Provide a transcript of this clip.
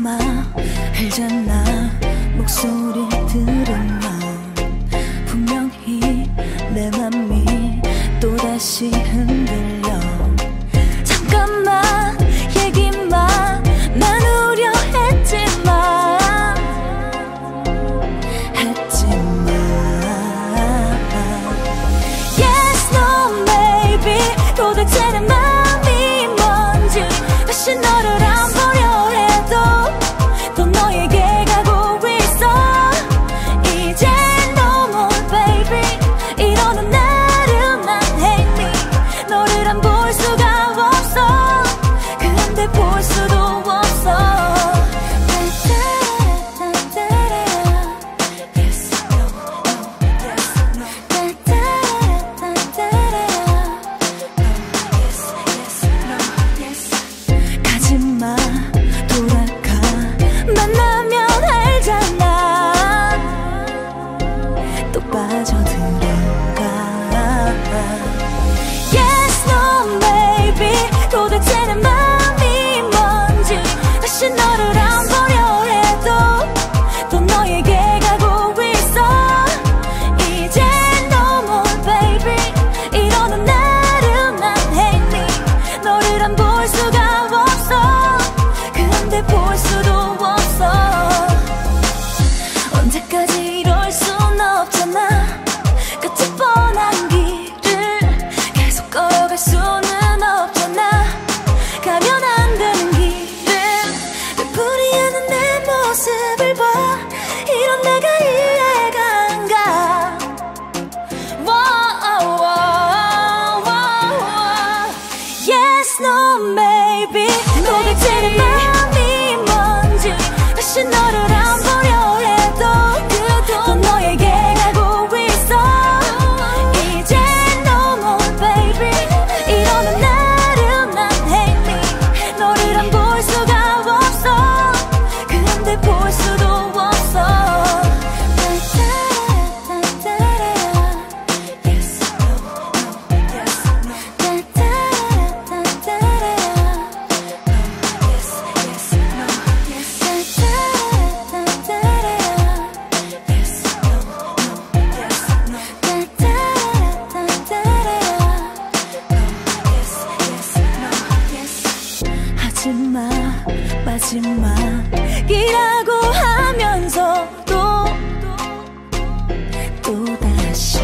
마. 알잖아 목소리 들은 넌 분명히 내 맘이 또다시 흔들려. 잠깐만 얘기만. 나누려 했지만. 했지만. Yes, no, maybe 도대체는 모습을 봐 이런 내가 이해가 안 가 wow, wow, wow, Yes, no, maybe 고객들은 말 마지막이라고 하면서도 또다시